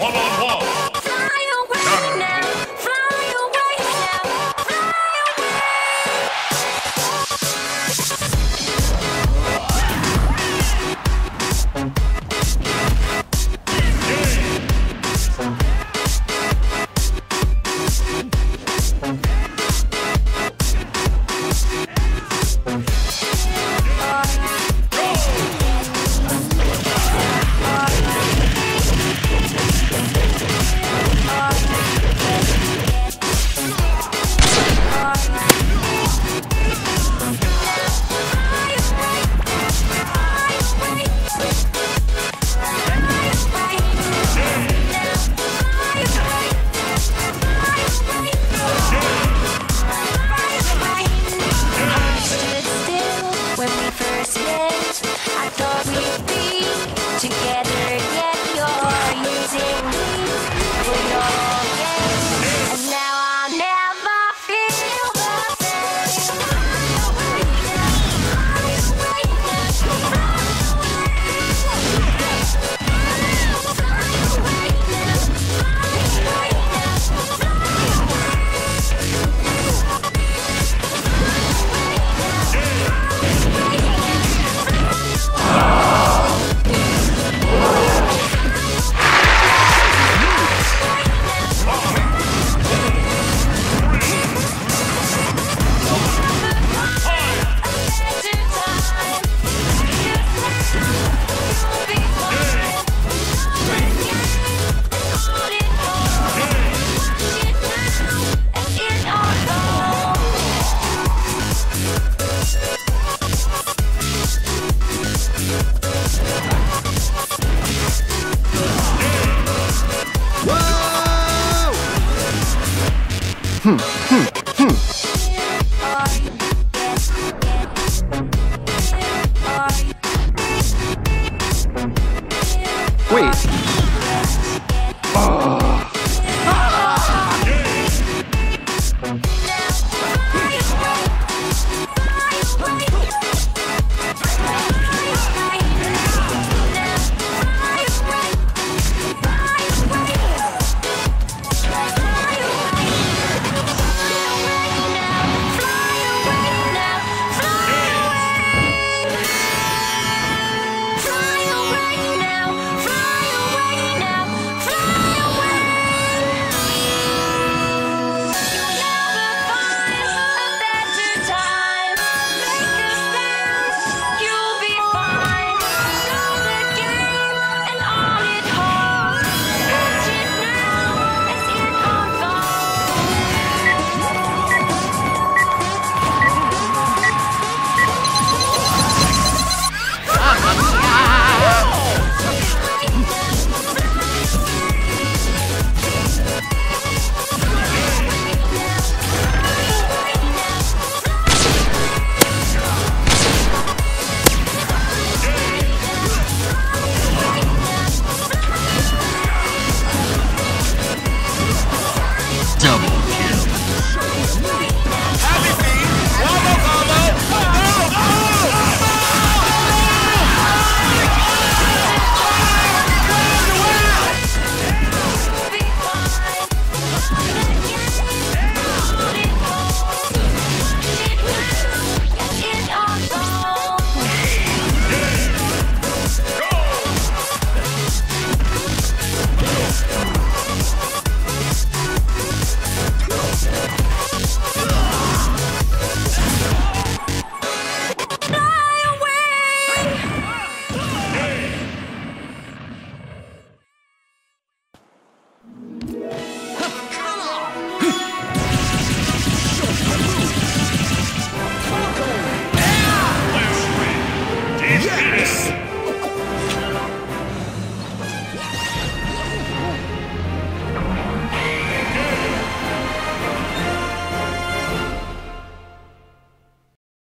One on one. 哼哼